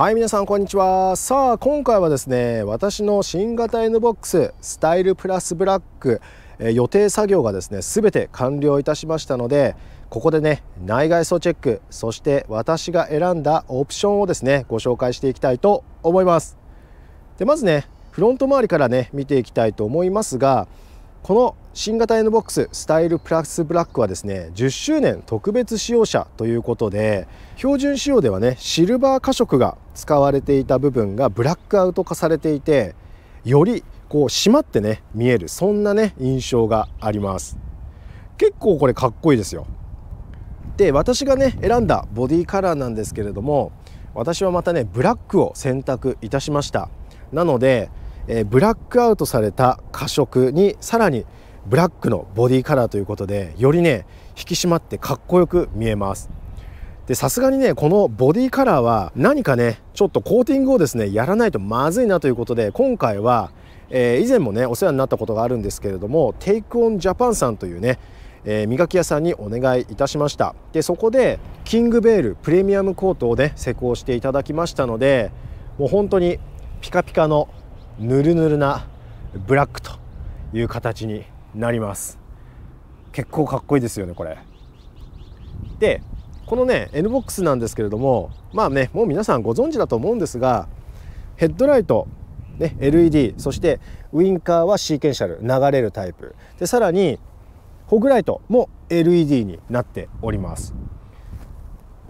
はい皆さんこんにちは。さあ今回はですね私の新型 N ボックススタイルプラスブラック、え予定作業がですね全て完了いたしましたのでここでね内外装チェックそして私が選んだオプションをですねご紹介していきたいと思います。でまずねフロント周りからね見ていきたいと思いますがこの新型 N ボックススタイルプラスブラックはですね10周年特別仕様車ということで標準仕様ではねシルバー化色が使われていた部分がブラックアウト化されていてよりこう締まってね見えるそんなね印象があります。結構これかっこいいですよ。で私がね選んだボディカラーなんですけれども私はまたねブラックを選択いたしました。なのでえブラックアウトされた褐色にさらにブラックのボディカラーということでよりね引き締まってかっこよく見えます。でさすがにねこのボディカラーは何かねちょっとコーティングをですねやらないとまずいなということで今回は、えー、以前もねお世話になったことがあるんですけれどもテイクオンジャパンさんというねえー、磨き屋さんにお願いいたしました。でそこでキングベールプレミアムコートをね施工していただきましたのでもう本当にピカピカのぬるぬるなブラックという形になります。結構かっこいいですよねこれ。でこのね N ボックスなんですけれどもまあねもう皆さんご存知だと思うんですがヘッドライトね、LED そしてウインカーはシーケンシャル流れるタイプ。でさらにホグライトも LED になっております。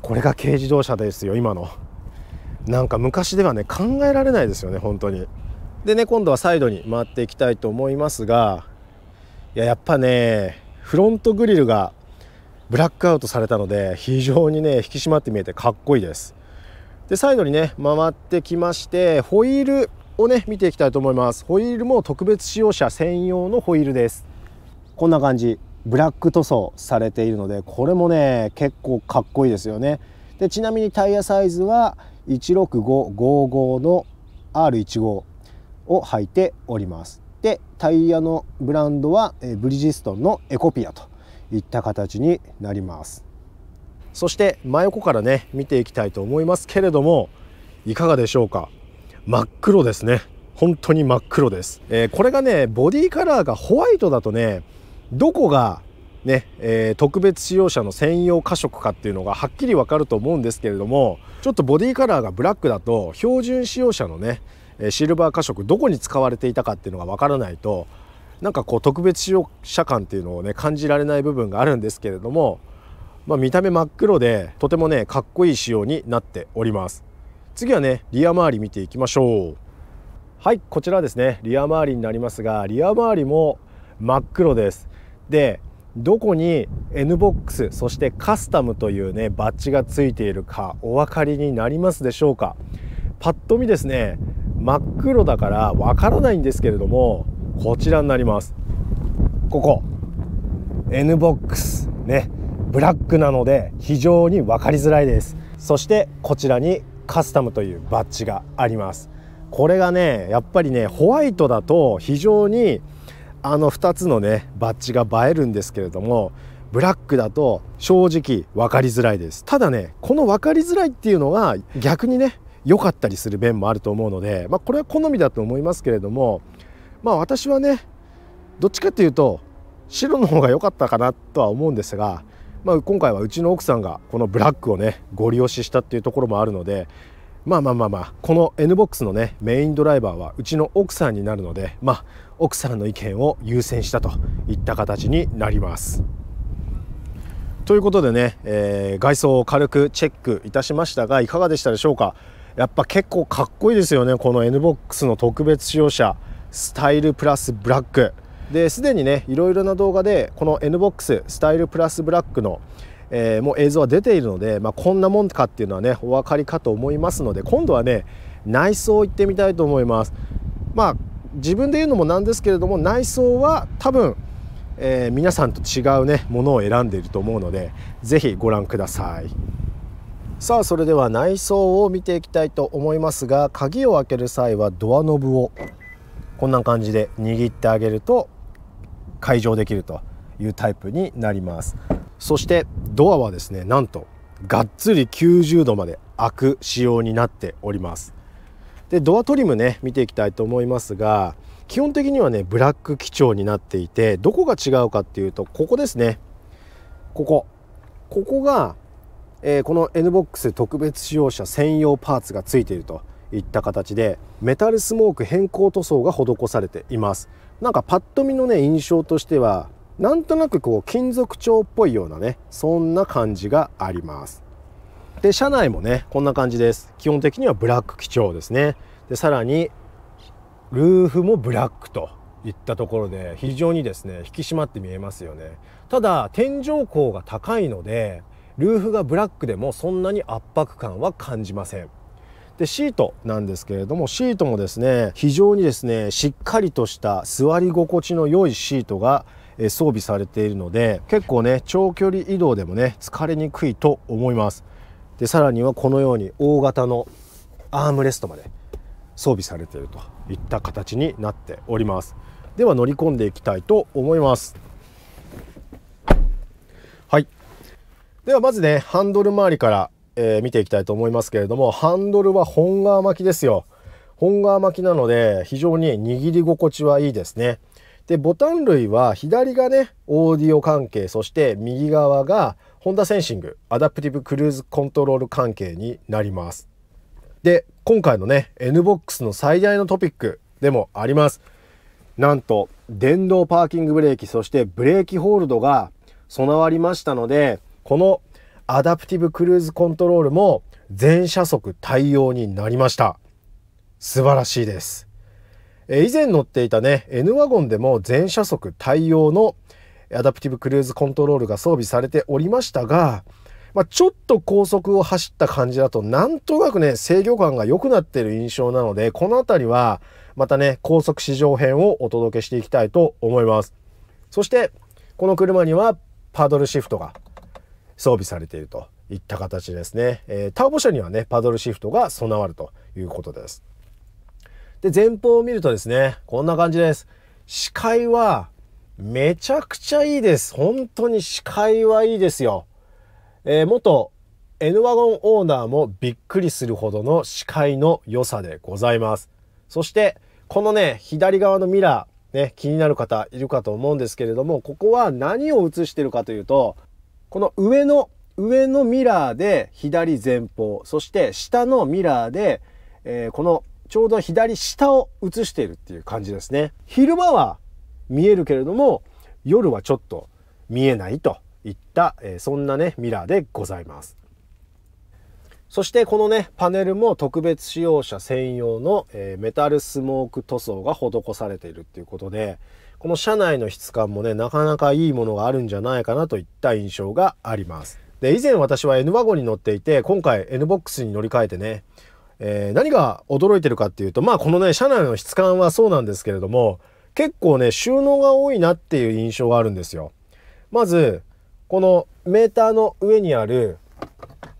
これが軽自動車ですよ今の。なんか昔ではね考えられないですよね本当に。でね今度はサイドに回っていきたいと思いますがいややっぱねフロントグリルがブラックアウトされたので非常にね引き締まって見えてかっこいいです。でサイドにね回ってきましてホイールをね見ていきたいと思います。ホイールも特別使用者専用のホイールです。こんな感じブラック塗装されているのでこれもね結構かっこいいですよね。でちなみにタイヤサイズは16555の R15 を履いております。でタイヤのブランドはブリヂストンのエコピアといった形になります。そして真横からね見ていきたいと思いますけれどもいかがでしょうか？真っ黒ですね。本当に真っ黒です、えー、これがねボディカラーがホワイトだとねどこがね、えー、特別使用者の専用過色かっていうのがはっきりわかると思うんですけれどもちょっとボディカラーがブラックだと標準使用者のねシルバー化色どこに使われていたかっていうのがわからないとなんかこう特別使用者感っていうのをね感じられない部分があるんですけれども、まあ、見た目真っ黒でとてもねかっこいい仕様になっております。次はねリア周り見ていきましょう。はいこちらですね。リア周りになりますがリア周りも真っ黒です。でどこに N ボックスそしてカスタムというねバッジがついているかお分かりになりますでしょうか。パッと見ですね真っ黒だからわからないんですけれどもこちらになります。ここ。N ボックス。ね。ブラックなので非常に分かりづらいです。そしてこちらにカスタムというバッジがあります。これがねやっぱりねホワイトだと非常にあの2つのねバッジが映えるんですけれどもブラックだと正直分かりづらいです。ただねこの分かりづらいっていうのが逆にね良かったりする面もあると思うので、まあ、これは好みだと思いますけれどもまあ私はねどっちかっていうと白の方が良かったかなとは思うんですが、まあ、今回はうちの奥さんがこのブラックをねご利用ししたっていうところもあるのでまあまあまあまあこの N ボックスのねメインドライバーはうちの奥さんになるのでまあ奥さんの意見を優先したといった形になります。ということでね、えー、外装を軽くチェックいたしましたがいかがでしたでしょうか？やっぱ結構かっこいいですよねこの NBOX の特別使用車スタイルプラスブラックですでにねいろいろな動画でこの NBOX スタイルプラスブラックの、えー、もう映像は出ているので、まあ、こんなもんかっていうのはねお分かりかと思いますので今度はね内装行ってみたいと思いますまあ自分で言うのもなんですけれども内装は多分、えー、皆さんと違うねものを選んでいると思うので是非ご覧ください。さあそれでは内装を見ていきたいと思いますが鍵を開ける際はドアノブをこんな感じで握ってあげると解錠できるというタイプになります。そしてドアはですねなんとがっつり90度まで開く仕様になっております。でドアトリムね見ていきたいと思いますが基本的にはねブラック基調になっていてどこが違うかっていうとここですね。ここ。ここが、えー、この NBOX 特別使用者専用パーツがついているといった形でメタルスモーク変更塗装が施されています。なんかパッと見のね印象としてはなんとなくこう金属調っぽいようなねそんな感じがあります。で車内もねこんな感じです。基本的にはブラック基調ですね。でさらにルーフもブラックといったところで非常にですね引き締まって見えますよね。ただ天井高が高いのでルーフがブラックでもそんなに圧迫感は感じません。でシートなんですけれどもシートもですね非常にですねしっかりとした座り心地の良いシートが装備されているので結構ね長距離移動でもね疲れにくいと思います。でさらにはこのように大型のアームレストまで装備されているといった形になっております。では乗り込んでいきたいと思います。ではまずねハンドル周りから、えー、見ていきたいと思いますけれどもハンドルは本革巻きですよ。本革巻きなので非常に握り心地はいいですね。でボタン類は左がねオーディオ関係そして右側がホンダセンシングアダプティブクルーズコントロール関係になります。で今回のね N-BOX の最大のトピックでもあります。なんと電動パーキングブレーキそしてブレーキホールドが備わりましたのでこのアダプティブクルーズコントロールも全車速対応になりました。素晴らしいです。以前乗っていたね N ワゴンでも全車速対応のアダプティブクルーズコントロールが装備されておりましたがまあ、ちょっと高速を走った感じだとなんとなくね制御感が良くなってる印象なのでこの辺りはまたね高速試乗編をお届けしていきたいと思います。そしてこの車にはパドルシフトが装備されているといった形ですね、えー、ターボ車にはねパドルシフトが備わるということです。で前方を見るとですねこんな感じです。視界はめちゃくちゃいいです。本当に視界はいいですよ。えー、元 N ワゴンオーナーもびっくりするほどの視界の良さでございます。そしてこのね左側のミラーね気になる方いるかと思うんですけれどもここは何を映してるかというとこの上の上のミラーで左前方そして下のミラーで、えー、このちょうど左下を映しているっていう感じですね。昼間は見えるけれども夜はちょっと見えないといった、えそんなねミラーでございますそしてこのねパネルも特別使用者専用の、えメタルスモーク塗装が施されているっていうことでこの車内の質感もねなかなかいいものがあるんじゃないかなといった印象があります。で以前私は N ワゴンに乗っていて今回 N ボックスに乗り換えてね、えー、何が驚いてるかっていうとまあこのね車内の質感はそうなんですけれども結構ね収納が多いなっていう印象があるんですよ。まずこのメーターの上にある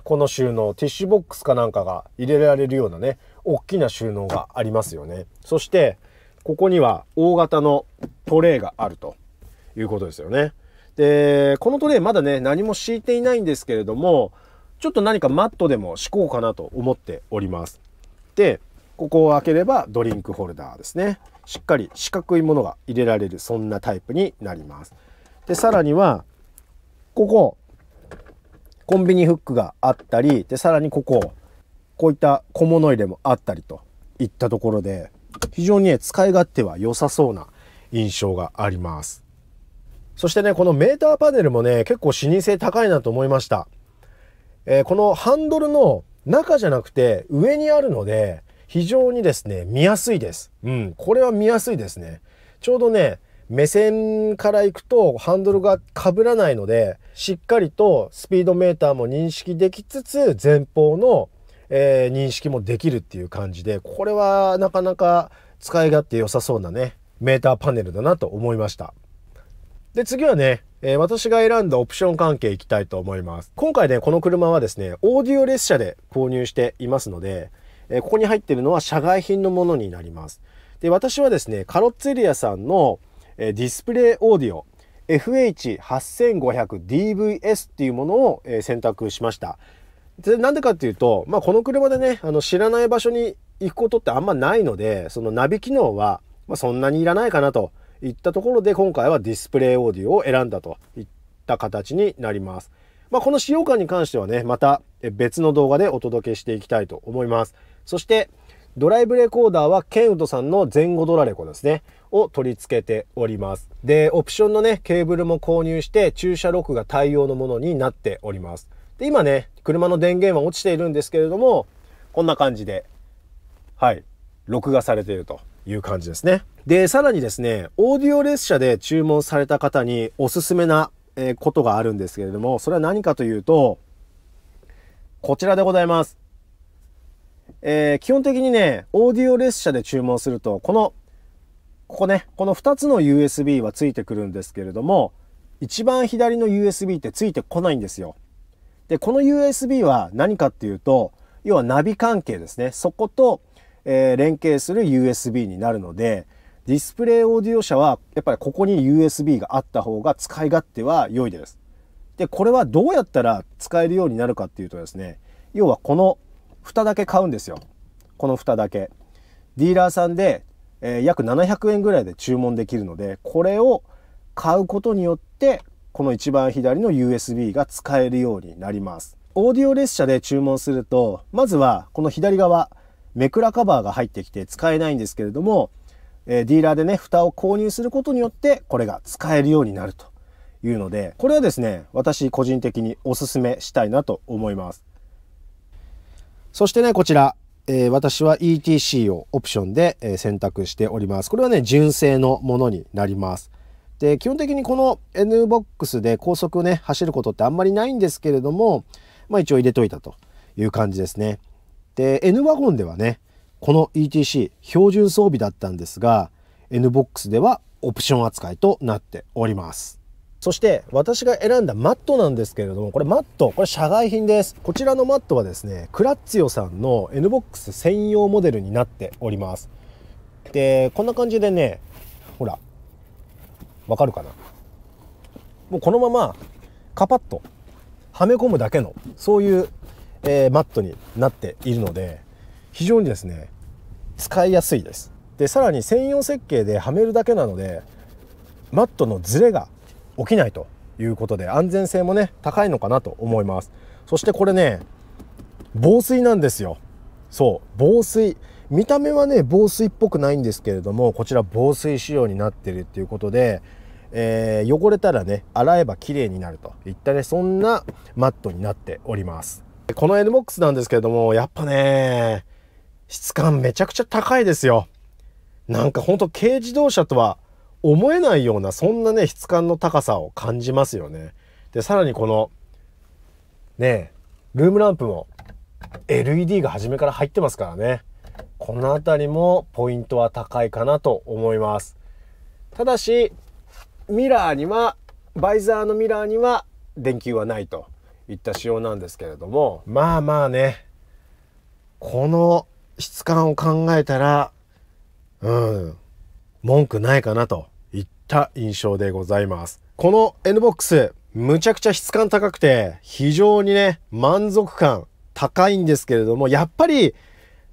この収納ティッシュボックスかなんかが入れられるようなね大きな収納がありますよね。そしてここには大型のトレイがあるということですよね。でこのトレイまだね何も敷いていないんですけれどもちょっと何かマットでも敷こうかなと思っております。でここを開ければドリンクホルダーですね。しっかり四角いものが入れられるそんなタイプになります。でさらにはここコンビニフックがあったりでさらにこここういった小物入れもあったりといったところで非常にね使い勝手は良さそうな印象があります。そしてねこのメーターパネルもね結構視認性高いなと思いました、えー、このハンドルの中じゃなくて上にあるので非常にですね見やすいです。うんこれは見やすいですね。ちょうどね目線から行くとハンドルが被らないのでしっかりとスピードメーターも認識できつつ前方の、えー、認識もできるっていう感じでこれはなかなか使い勝手良さそうなねメーターパネルだなと思いました。で次はね、えー、私が選んだオプション関係いきたいと思います。今回ねこの車はですねオーディオ列車で購入していますので、えー、ここに入ってるのは社外品のものになります。で私はですねカロッツェリアさんのえディスプレイオーディオ FH8500DVS っていうものをえ選択しました。でなんでかっていうと、まあ、この車でねあの知らない場所に行くことってあんまないのでそのナビ機能は、ま、そんなにいらないかなといったところで今回はディスプレイオーディオを選んだといった形になります。まあ、この使用感に関してはねまた別の動画でお届けしていきたいと思います。そしてドライブレコーダーはケンウッドさんの前後ドラレコですねを取り付けておりますでオプションのねケーブルも購入して駐車録画対応のものになっておりますで今ね車の電源は落ちているんですけれどもこんな感じではい録画されているという感じですねでさらにですねオーディオ列車で注文された方におすすめなことがあるんですけれどもそれは何かというとこちらでございますえー、基本的にね、オーディオ列車で注文すると、この、ここね、この2つの USB はついてくるんですけれども、一番左の USB ってついてこないんですよ。で、この USB は何かっていうと、要はナビ関係ですね。そこと、えー、連携する USB になるので、ディスプレイオーディオ車はやっぱりここに USB があった方が使い勝手は良いです。で、これはどうやったら使えるようになるかっていうとですね、要はこの蓋だけ買うんですよこの蓋だけディーラーさんで、えー、約700円ぐらいで注文できるのでこれを買うことによってこの一番左の USB が使えるようになりますオーディオ列車で注文するとまずはこの左側めくらカバーが入ってきて使えないんですけれども、え、ディーラーでね蓋を購入することによってこれが使えるようになるというのでこれはですね私個人的におすすめしたいなと思いますそしてね、こちら、えー、私は ETC をオプションで、え、選択しております。これはね、純正のものになります。で、基本的にこの NBOX で高速ね、走ることってあんまりないんですけれども、まあ一応入れといたという感じですね。で、N ワゴンではね、この ETC 標準装備だったんですが、NBOX ではオプション扱いとなっております。そして私が選んだマットなんですけれどもこれマットこれ社外品ですこちらのマットはですねクラッツィオさんの NBOX 専用モデルになっておりますでこんな感じでねほらわかるかな？もうこのままカパッとはめ込むだけのそういう、えー、マットになっているので非常にですね使いやすいです。でさらに専用設計ではめるだけなのでマットのズレが起きないということで安全性もね高いのかなと思います。そしてこれね防水なんですよ。そう防水。見た目はね防水っぽくないんですけれどもこちら防水仕様になってるっていうことで、えー、汚れたらね洗えば綺麗になると。いったねそんなマットになっております。この NBOX なんですけれどもやっぱね質感めちゃくちゃ高いですよ。なんかほんと軽自動車とは思えないようなそんなね質感の高さを感じますよね。でさらにこのねルームランプも LED が初めから入ってますからね。この辺りもポイントは高いかなと思います。ただしミラーにはバイザーのミラーには電球はないといった仕様なんですけれどもまあまあねこの質感を考えたらうん文句ないかなといった印象でございます。この NBOX むちゃくちゃ質感高くて非常にね満足感高いんですけれどもやっぱり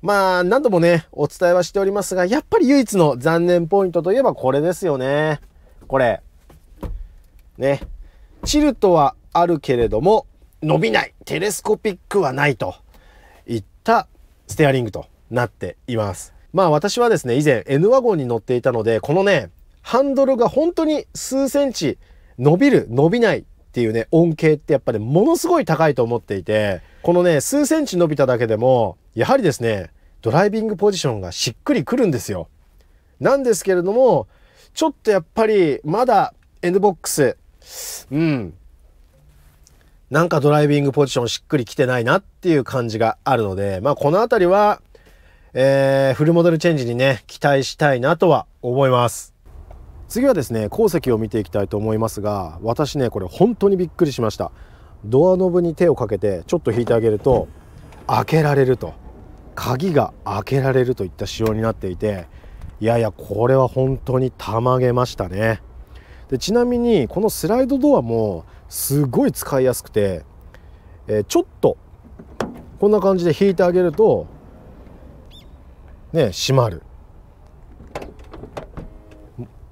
まあ何度もねお伝えはしておりますがやっぱり唯一の残念ポイントといえばこれですよねこれね。チルトはあるけれども伸びない。テレスコピックはないと。いったステアリングとなっています。まあ私はですね以前 N ワゴンに乗っていたのでこのねハンドルが本当に数センチ伸びる、伸びないっていうね、恩恵ってやっぱりものすごい高いと思っていて、このね、数センチ伸びただけでも、やはりですね、ドライビングポジションがしっくりくるんですよ。なんですけれども、ちょっとやっぱりまだ NBOX、うん、なんかドライビングポジションしっくりきてないなっていう感じがあるので、まあこの辺りは、えー、フルモデルチェンジにね、期待したいなとは思います。次はですね鉱石を見ていきたいと思いますが私ねこれ本当にびっくりしました。ドアノブに手をかけてちょっと引いてあげると開けられると。鍵が開けられるといった仕様になっていていやいやこれは本当にたまげましたね。でちなみにこのスライドドアもすごい使いやすくて、えー、ちょっとこんな感じで引いてあげるとね閉まる。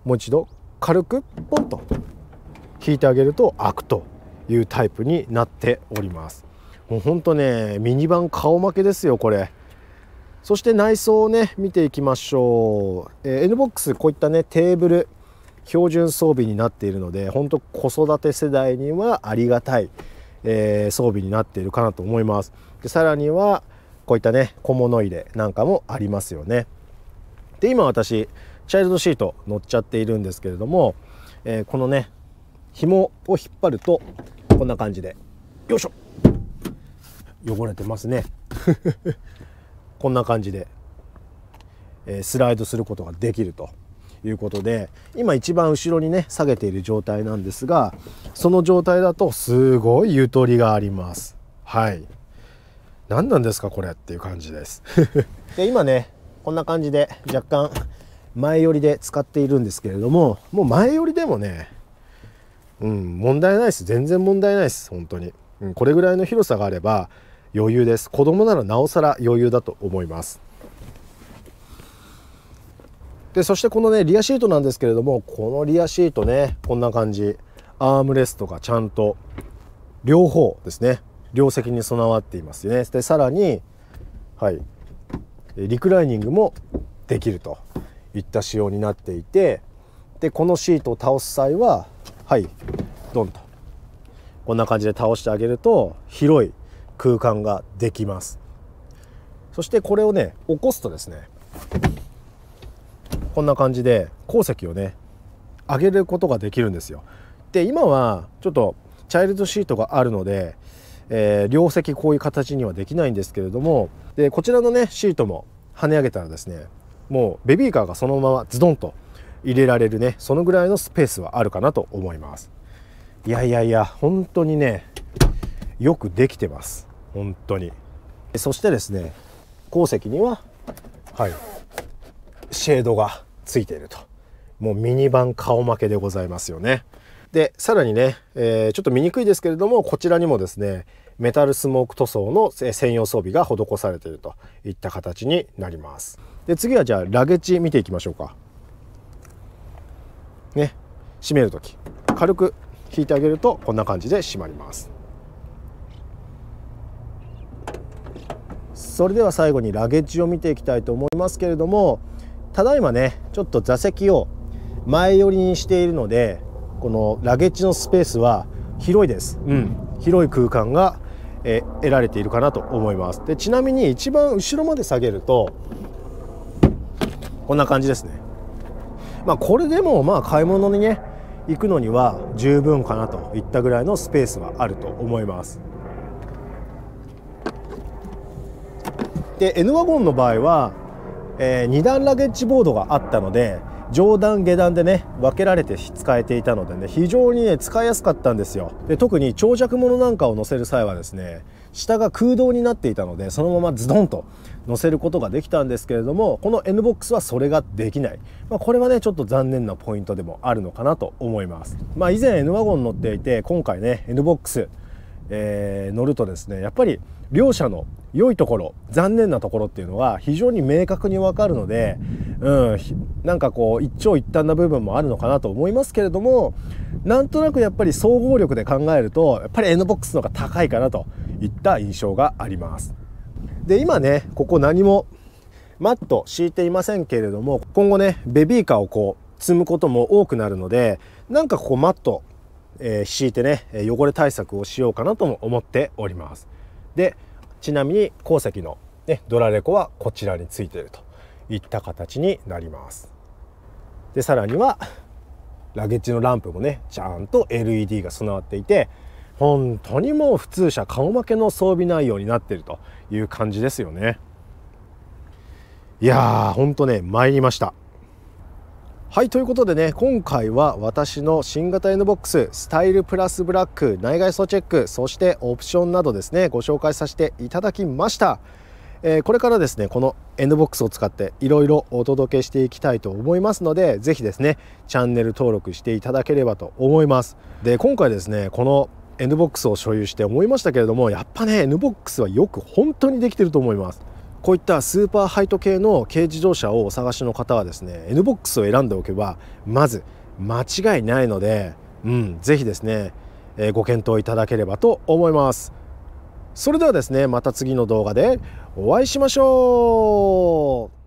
もう一度軽くポンと引いてあげると開くというタイプになっております。もうほんとねミニバン顔負けですよこれ。そして内装をね見ていきましょう、えー、N ボックスこういったねテーブル標準装備になっているので本当子育て世代にはありがたい、えー、装備になっているかなと思います。でさらにはこういったね小物入れなんかもありますよね。で今私チャイルドシート乗っちゃっているんですけれども、えー、このね紐を引っ張るとこんな感じでよいしょ。汚れてますね。こんな感じで、えー、スライドすることができると。いうことで今一番後ろにね下げている状態なんですがその状態だとすごいゆとりがあります。はい。何なんですかこれっていう感じです。で今ねこんな感じで若干前寄りで使っているんですけれどももう前寄りでもねうん問題ないです。全然問題ないです本当に、うん、これぐらいの広さがあれば余裕です。子供ならなおさら余裕だと思います。でそしてこのねリアシートなんですけれどもこのリアシートねこんな感じ。アームレストがちゃんと両方ですね。両席に備わっていますね。でさらにはい。リクライニングもできるといった仕様になっていてでこのシートを倒す際ははい。ドンと。こんな感じで倒してあげると広い空間ができます。そしてこれをね起こすとですねこんな感じで鉱石をね上げることができるんですよ。で今はちょっとチャイルドシートがあるので、えー、両席こういう形にはできないんですけれどもでこちらのねシートも跳ね上げたらですねもうベビーカーがそのままズドンと入れられるねそのぐらいのスペースはあるかなと思います。いやいやいや本当にねよくできてます。本当に。そしてですね鉱石にははい。シェードがついていると。もうミニバン顔負けでございますよね。でさらにね、えー、ちょっと見にくいですけれどもこちらにもですねメタルスモーク塗装の専用装備が施されているといった形になります。で次はじゃあラゲッジ見ていきましょうか。ね閉める時。軽く引いてあげるとこんな感じで閉まります。それでは最後にラゲッジを見ていきたいと思いますけれどもただいまねちょっと座席を前寄りにしているのでこのラゲッジのスペースは広いです、うん、広い空間が、え得られているかなと思います。でちなみに一番後ろまで下げるとこんな感じですね。まあこれでもまあ買い物にね行くのには十分かなといったぐらいのスペースはあると思います。で N ワゴンの場合は、えー、2段ラゲッジボードがあったので上段下段でね分けられて使えていたのでね非常にね使いやすかったんですよ。で特に長尺物なんかを乗せる際はですね下が空洞になっていたのでそのままズドンと乗せることができたんですけれどもこの NBOX はそれができない、まあ、これはねちょっと残念なポイントでもあるのかなと思います。まあ以前 N ワゴン乗っていて今回ね NBOX えー、乗るとですねやっぱり両者の良いところ残念なところっていうのは非常に明確に分かるので、うん、なんかこう一長一短な部分もあるのかなと思いますけれどもなんとなくやっぱり総合力で考えるとやっぱり NBOX の方が高いかなといった印象があります。で今ねここ何もマット敷いていませんけれども今後ねベビーカーをこう積むことも多くなるのでなんかここマット、えー、敷いてね汚れ対策をしようかなとも思っております。でちなみに鉱石の、ね、ドラレコはこちらについているといった形になります。でさらにはラゲッジのランプもねちゃんと LED が備わっていて本当にもう普通車顔負けの装備内容になっているという感じですよね。いやーほんとね参りました。はいということでね今回は私の新型 N ボックスタイルプラスブラック内外装チェックそしてオプションなどですねご紹介させていただきました、えー、これからですねこの N ボックスを使っていろいろお届けしていきたいと思いますので是非ですねチャンネル登録していただければと思います。で今回ですねこの NBOX を所有して思いましたけれどもやっぱね NBOX はよく本当にできてると思います。こういったスーパーハイト系の軽自動車をお探しの方はですね NBOX を選んでおけばまず間違いないので、うん、ぜひですね、えー、ご検討いただければと思います。それではですねまた次の動画でお会いしましょう。